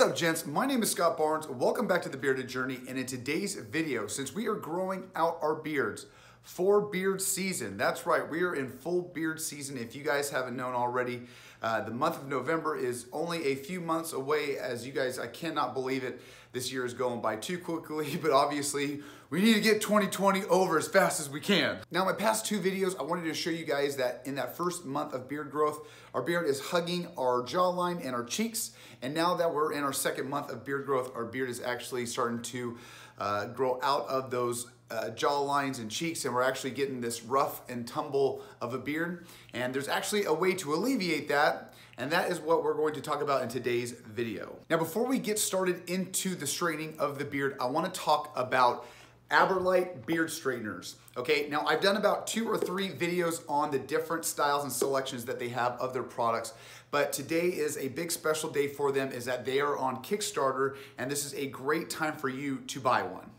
What's up gents? My name is Scott Barnes. Welcome back to The Bearded Journey and in today's video, since we are growing out our beards for beard season, that's right, we are in full beard season if you guys haven't known already. Uh, the month of November is only a few months away as you guys, I cannot believe it. This year is going by too quickly, but obviously we need to get 2020 over as fast as we can. Now, my past two videos, I wanted to show you guys that in that first month of beard growth, our beard is hugging our jawline and our cheeks. And now that we're in our second month of beard growth, our beard is actually starting to uh, grow out of those uh, jaw lines and cheeks and we're actually getting this rough and tumble of a beard. And there's actually a way to alleviate that and that is what we're going to talk about in today's video. Now before we get started into the straightening of the beard, I wanna talk about Aberlite beard straighteners. Okay, now I've done about two or three videos on the different styles and selections that they have of their products, but today is a big special day for them is that they are on Kickstarter and this is a great time for you to buy one.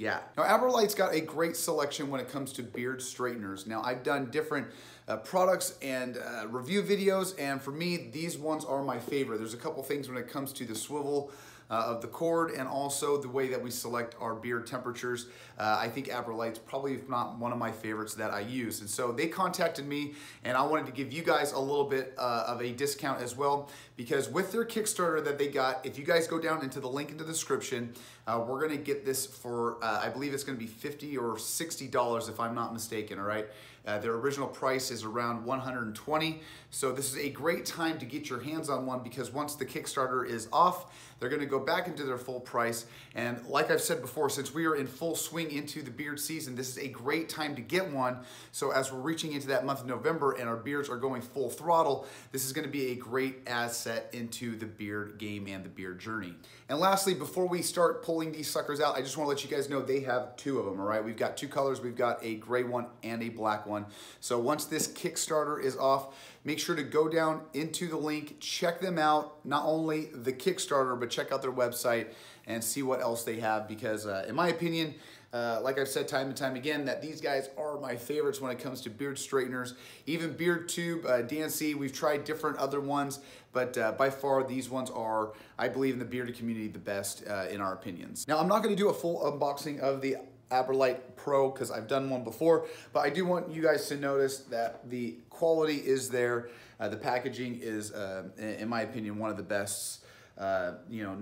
Yeah. Now, Aberlite's got a great selection when it comes to beard straighteners. Now, I've done different uh, products and uh, review videos, and for me, these ones are my favorite. There's a couple things when it comes to the swivel of the cord and also the way that we select our beer temperatures. Uh, I think Aberlite's probably, if not one of my favorites that I use. And so they contacted me and I wanted to give you guys a little bit uh, of a discount as well because with their Kickstarter that they got, if you guys go down into the link in the description, uh, we're gonna get this for, uh, I believe it's gonna be 50 or $60 if I'm not mistaken, all right? Uh, their original price is around 120. So this is a great time to get your hands on one because once the Kickstarter is off, they're gonna go back into their full price. And like I've said before, since we are in full swing into the beard season, this is a great time to get one. So as we're reaching into that month of November and our beards are going full throttle, this is gonna be a great asset into the beard game and the beard journey. And lastly, before we start pulling these suckers out, I just wanna let you guys know they have two of them, all right? We've got two colors. We've got a gray one and a black one. So once this Kickstarter is off, make sure to go down into the link, check them out, not only the Kickstarter, but check out their website and see what else they have because uh, in my opinion, uh, like I've said time and time again, that these guys are my favorites when it comes to beard straighteners. Even Beard Tube, uh, DNC, we've tried different other ones, but uh, by far these ones are, I believe in the bearded community, the best uh, in our opinions. Now, I'm not gonna do a full unboxing of the Aberlite Pro because I've done one before, but I do want you guys to notice that the quality is there. Uh, the packaging is, uh, in my opinion, one of the best. Uh, you know,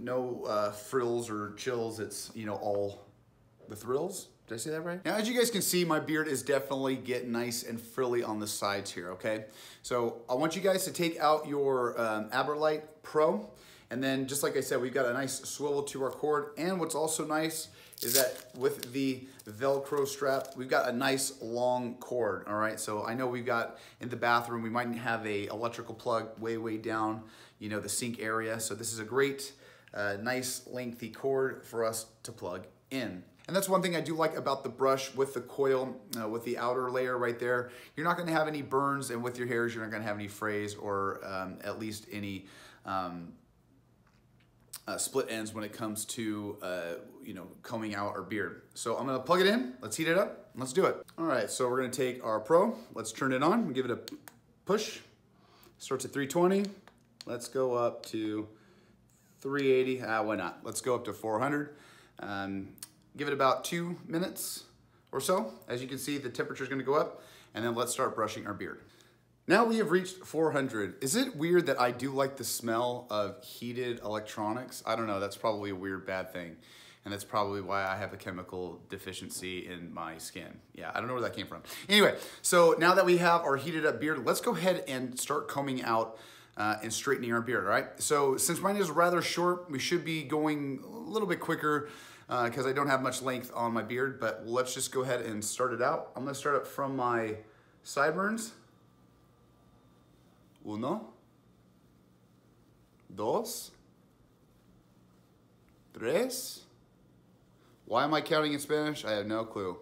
no uh, frills or chills. It's, you know, all the thrills. Did I say that right? Now, as you guys can see, my beard is definitely getting nice and frilly on the sides here, okay? So I want you guys to take out your um, Aberlite Pro, and then just like I said, we've got a nice swivel to our cord, and what's also nice is that with the Velcro strap, we've got a nice long cord, all right? So I know we've got in the bathroom, we might have a electrical plug way, way down, you know, the sink area. So this is a great, uh, nice lengthy cord for us to plug in. And that's one thing I do like about the brush with the coil, uh, with the outer layer right there. You're not gonna have any burns and with your hairs, you're not gonna have any frays or um, at least any um, uh, split ends when it comes to, uh, you know, combing out our beard. So I'm gonna plug it in, let's heat it up, let's do it. All right, so we're gonna take our Pro, let's turn it on, give it a push. Starts at 320, let's go up to 380, ah, why not? Let's go up to 400. Um, give it about two minutes or so. As you can see, the temperature is gonna go up, and then let's start brushing our beard. Now we have reached 400. Is it weird that I do like the smell of heated electronics? I don't know, that's probably a weird bad thing. And that's probably why I have a chemical deficiency in my skin. Yeah, I don't know where that came from. Anyway, so now that we have our heated up beard, let's go ahead and start combing out uh, and straightening our beard, all right? So since mine is rather short, we should be going a little bit quicker because uh, I don't have much length on my beard, but let's just go ahead and start it out. I'm gonna start up from my sideburns Uno, dos, tres. Why am I counting in Spanish? I have no clue.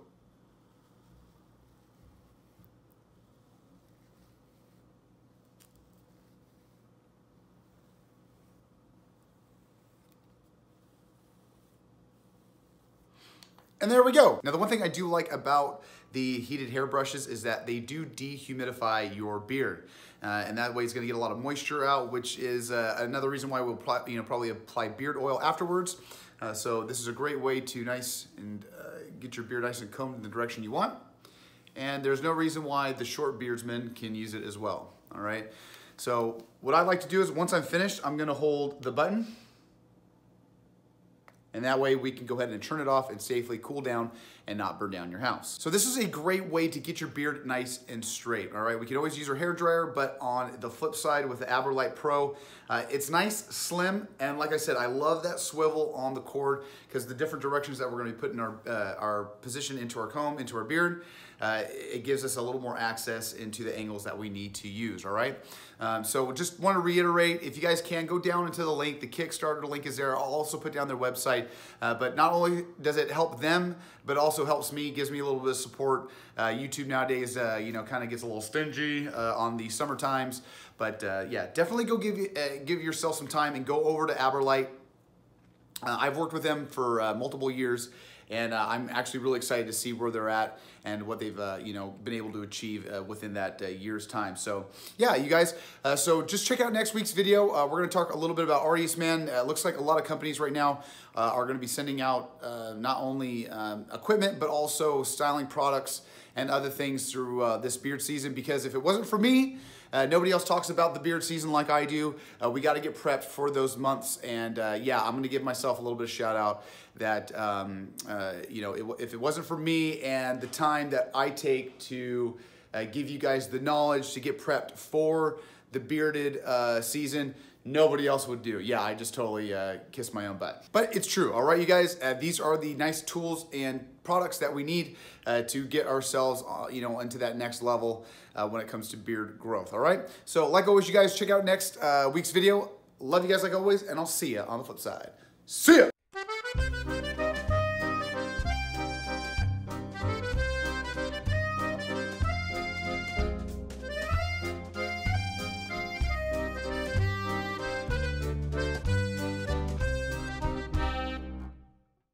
And there we go. Now the one thing I do like about the heated hair brushes is that they do dehumidify your beard. Uh, and that way it's gonna get a lot of moisture out, which is uh, another reason why we'll you know, probably apply beard oil afterwards. Uh, so this is a great way to nice and uh, get your beard nice and combed in the direction you want. And there's no reason why the short beardsmen can use it as well, all right? So what I like to do is once I'm finished, I'm gonna hold the button and that way we can go ahead and turn it off and safely cool down and not burn down your house. So this is a great way to get your beard nice and straight, all right? We can always use our hair dryer, but on the flip side with the AberLite Pro, uh, it's nice, slim, and like I said, I love that swivel on the cord because the different directions that we're gonna be putting our, uh, our position into our comb, into our beard, uh, it gives us a little more access into the angles that we need to use, all right? Um, so just want to reiterate, if you guys can, go down into the link. The Kickstarter link is there. I'll also put down their website. Uh, but not only does it help them, but also helps me, gives me a little bit of support. Uh, YouTube nowadays, uh, you know, kind of gets a little stingy uh, on the summer times. But uh, yeah, definitely go give, give yourself some time and go over to AberLite. I've worked with them for multiple years and uh, I'm actually really excited to see where they're at and what they've uh, you know been able to achieve uh, within that uh, year's time. So yeah, you guys. Uh, so just check out next week's video. Uh, we're going to talk a little bit about RDS Man. It looks like a lot of companies right now are going to be sending out not only um, equipment but also styling products and other things through this beard season. Because if it wasn't for me. Uh, nobody else talks about the beard season like I do. Uh, we got to get prepped for those months. And uh, yeah, I'm going to give myself a little bit of shout out that, um, uh, you know, it, if it wasn't for me and the time that I take to uh, give you guys the knowledge to get prepped for the bearded uh, season, nobody else would do. Yeah, I just totally uh, kissed my own butt. But it's true, all right, you guys? Uh, these are the nice tools and products that we need uh, to get ourselves, uh, you know, into that next level uh, when it comes to beard growth, all right? So like always, you guys check out next uh, week's video. Love you guys like always, and I'll see you on the flip side. See ya!